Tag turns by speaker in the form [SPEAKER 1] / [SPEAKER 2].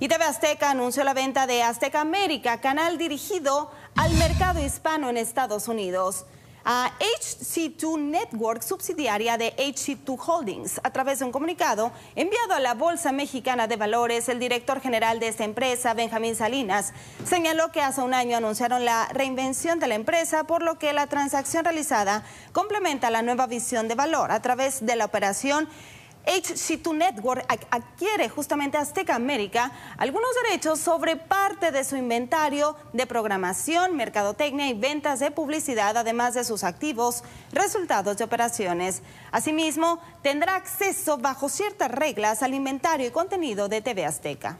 [SPEAKER 1] Y TV Azteca anunció la venta de Azteca América, canal dirigido al mercado hispano en Estados Unidos a HC2 Network, subsidiaria de HC2 Holdings. A través de un comunicado enviado a la Bolsa Mexicana de Valores, el director general de esta empresa, Benjamín Salinas, señaló que hace un año anunciaron la reinvención de la empresa, por lo que la transacción realizada complementa la nueva visión de valor a través de la operación HC2 Network adquiere justamente Azteca América algunos derechos sobre parte de su inventario de programación, mercadotecnia y ventas de publicidad, además de sus activos, resultados de operaciones. Asimismo, tendrá acceso bajo ciertas reglas al inventario y contenido de TV Azteca.